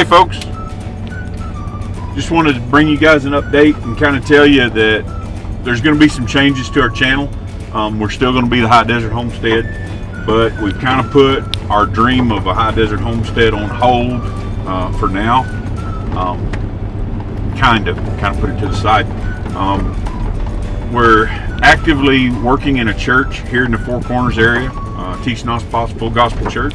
Hey folks, just wanted to bring you guys an update and kind of tell you that there's going to be some changes to our channel. Um, we're still going to be the High Desert Homestead, but we've kind of put our dream of a High Desert Homestead on hold uh, for now. Um, kind of, kind of put it to the side. Um, we're actively working in a church here in the Four Corners area, uh, Teec Nos Full Gospel Church,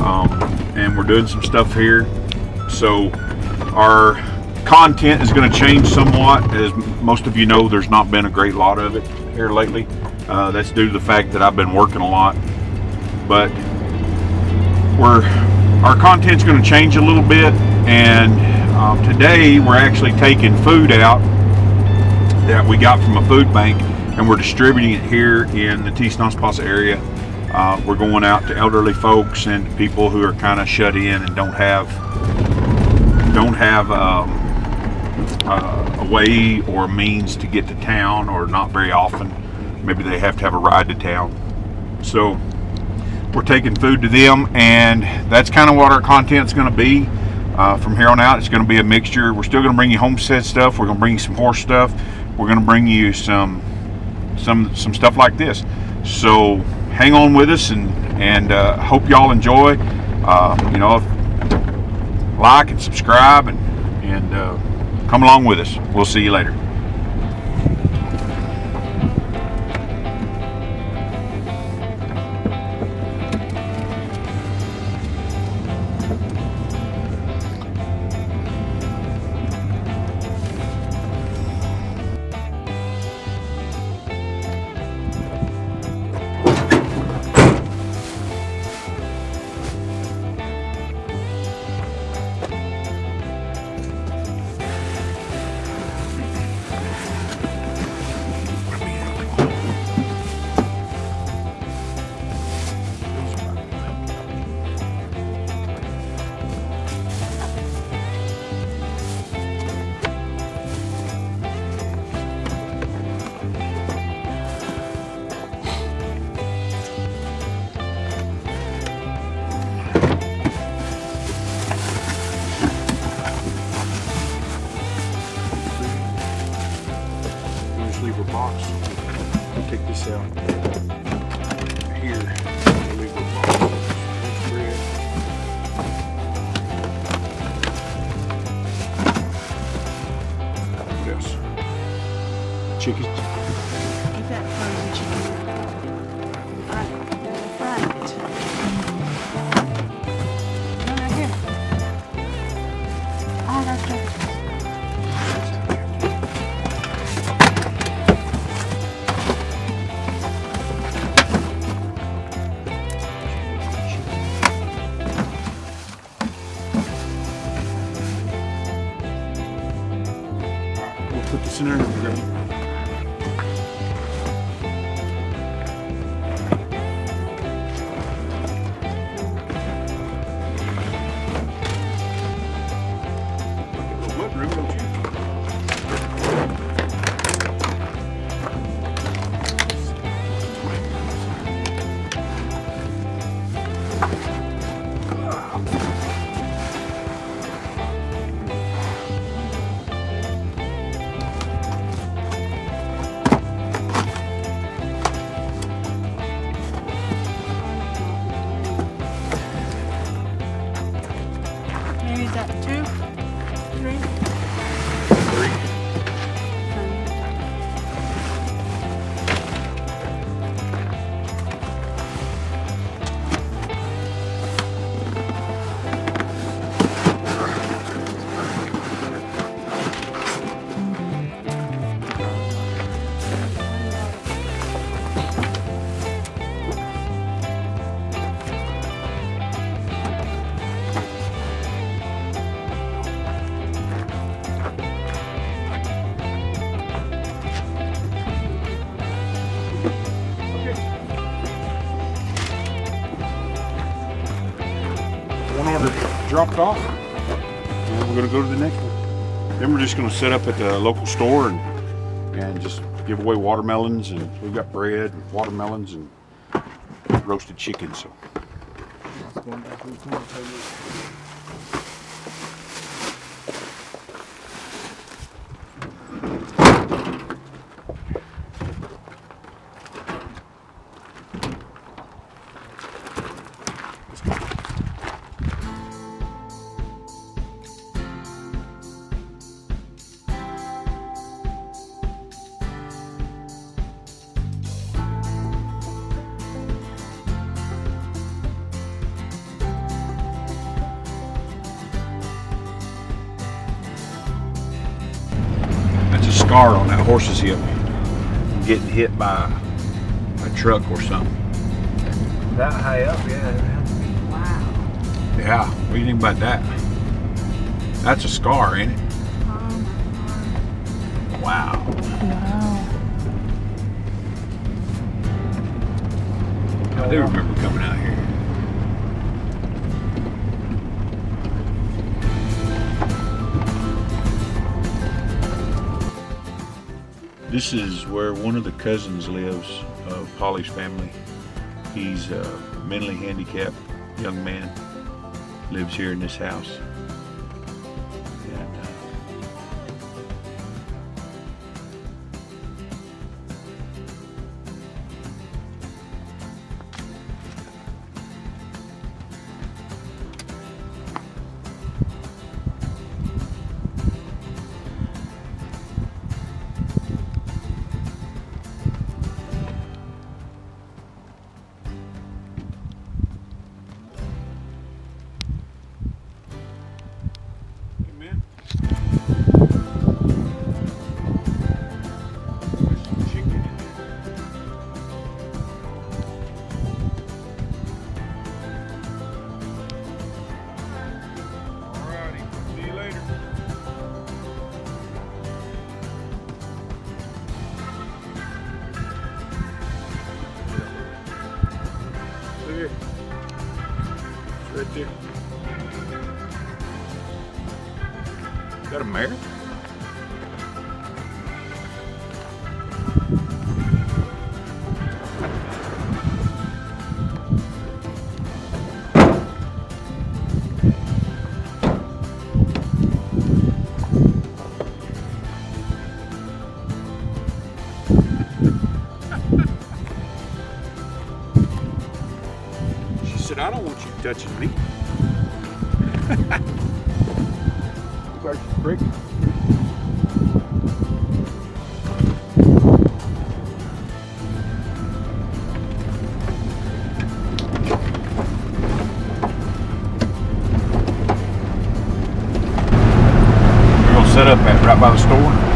um, and we're doing some stuff here. So our content is going to change somewhat. As most of you know, there's not been a great lot of it here lately. Uh, that's due to the fact that I've been working a lot. But we're our content's going to change a little bit, and um, today we're actually taking food out that we got from a food bank, and we're distributing it here in the Teec Nos Pos area. Uh, we're going out to elderly folks and people who are kind of shut in and don't have don't have um, uh, a way or means to get to town or not very often. Maybe they have to have a ride to town. So we're taking food to them and that's kind of what our content's going to be. Uh, from here on out, it's going to be a mixture. We're still going to bring you homestead stuff. We're going to bring you some horse stuff. We're going to bring you some some some stuff like this. So hang on with us and and uh, hope y'all enjoy. Uh, you know, like and subscribe and and uh, come along with us. We'll see you later. Dropped off. And we're gonna go to the next one. Then we're just gonna set up at the local store and and just give away watermelons and we've got bread, and watermelons and roasted chicken. So scar on that horse's hip. Getting hit by a truck or something. That high up, yeah. Wow. Yeah, what do you think about that? That's a scar, ain't it? Oh my Wow. Wow. I do remember coming out here. This is where one of the cousins lives of Polly's family. He's a mentally handicapped young man. Lives here in this house. Here. It's right there. Is that a mare? Want you touching me. We're gonna set up at right by the store.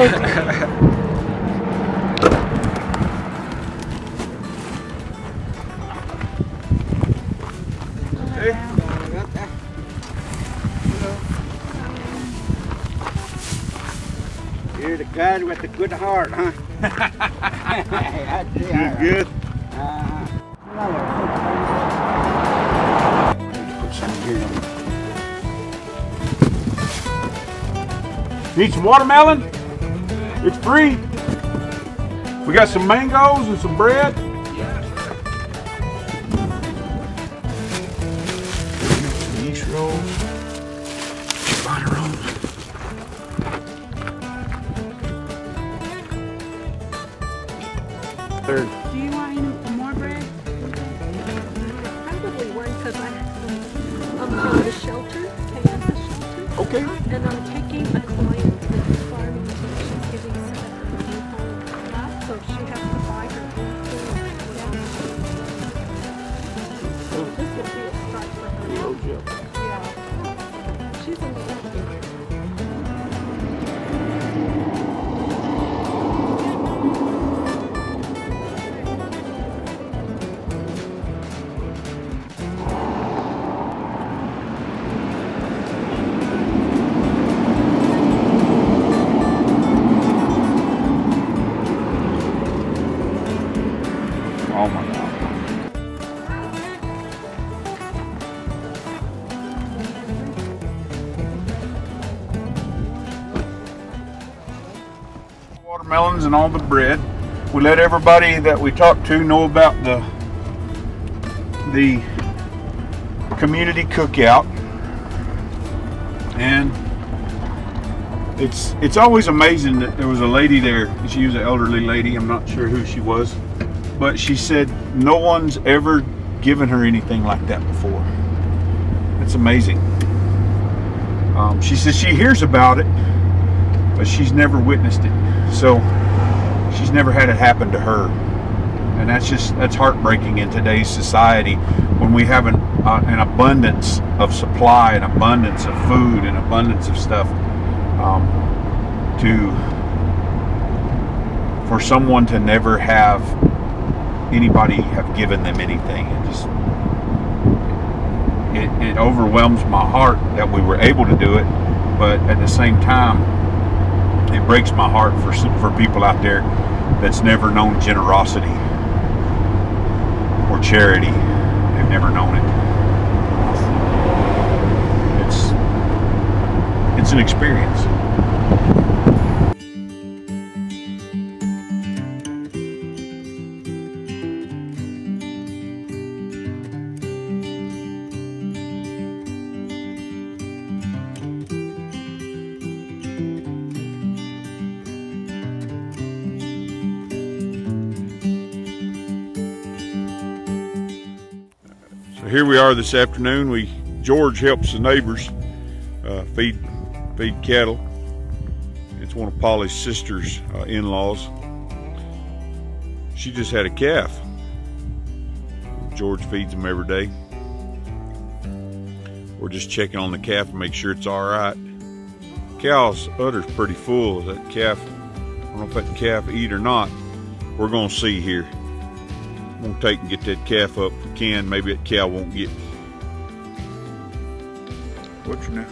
Hey. You're the guy with the good heart, huh? I see, Good. Uh. Need some watermelon? It's free. We got some mangoes and some bread. And all the bread. We let everybody that we talked to know about the the community cookout, and it's it's always amazing that there was a lady there. She was an elderly lady. I'm not sure who she was, but she said no one's ever given her anything like that before. It's amazing. Um, she says she hears about it, but she's never witnessed it. So she's never had it happen to her, and that's just that's heartbreaking in today's society when we have an uh, an abundance of supply, an abundance of food, an abundance of stuff. Um, to for someone to never have anybody have given them anything, it just it, it overwhelms my heart that we were able to do it, but at the same time, it breaks my heart for for people out there that's never known generosity or charity. They've never known it. It's it's an experience. Here we are this afternoon. We George helps the neighbors uh, feed feed cattle. It's one of Polly's sister's uh, in-laws. She just had a calf. George feeds them every day. We're just checking on the calf to make sure it's all right. Cow's udder's pretty full. That calf, I don't know if that calf eat or not. We're gonna see here. I'm gonna take and get that calf up if we can. Maybe that cow won't get. me. What's your name?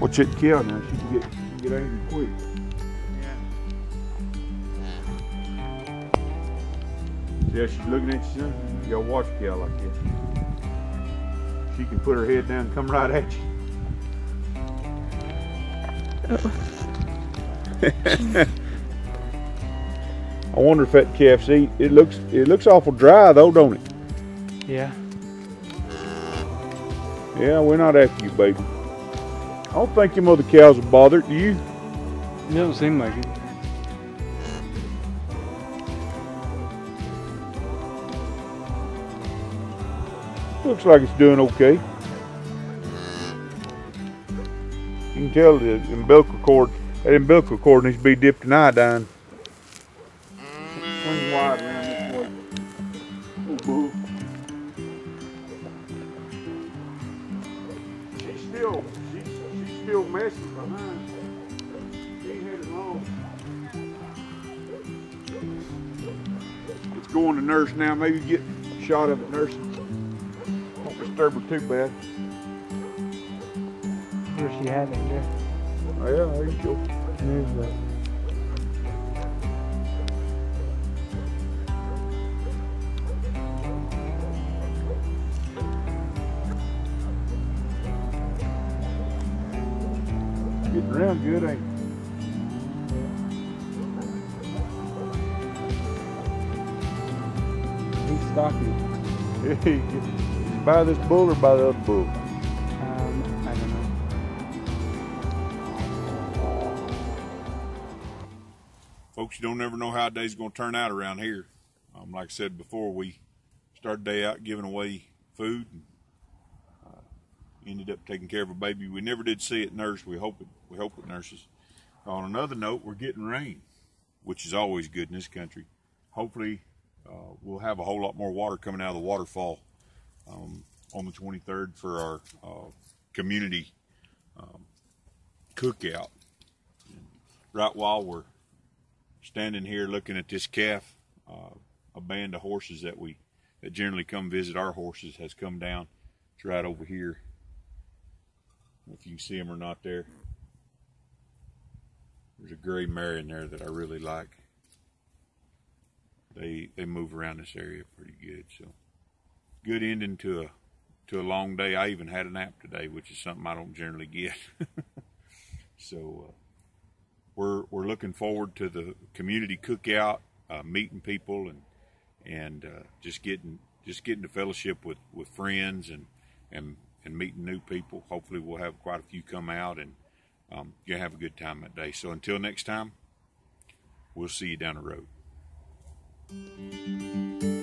Watch that cow now. She can get, she can get angry quick. Yeah, she's looking at you, son. You gotta watch a cow like this. She can put her head down and come right at you. I wonder if that calf's eat. It looks it looks awful dry though, don't it? Yeah. Yeah, we're not after you, baby. I don't think your mother cows are bothered. Do you? It don't seem like it. Looks like it's doing okay. You can tell the umbilical cord, that umbilical cord needs to be dipped in iodine. Swing wide around this way. Oh, boo. She's still, she's, she's still messy behind. She ain't had it long. Let's go on to nurse now. Maybe get a shot of it nursing. Don't disturb her too bad. Where she had it there. Oh, yeah, there you go. There's the. Around good, ain't it? He's stocky. Hey, buy this bull or by the other bull? Um, I don't know. Folks, you don't ever know how a day's going to turn out around here. Um, like I said before, we start the day out giving away food and ended up taking care of a baby. We never did see it nurse. We hope it. We hope it nurses. On another note, we're getting rain, which is always good in this country. Hopefully, uh, we'll have a whole lot more water coming out of the waterfall um, on the 23rd for our uh, community um, cookout. Right while we're standing here looking at this calf, uh, a band of horses that we that generally come visit our horses has come down. It's right over here. If you see them or not there. There's a gray mare in there that I really like. They they move around this area pretty good. So good ending to a to a long day. I even had a nap today, which is something I don't generally get. so uh, we're we're looking forward to the community cookout, uh, meeting people and and uh, just getting just getting to fellowship with with friends and and and meeting new people. Hopefully, we'll have quite a few come out and um, you have a good time that day. So until next time, we'll see you down the road.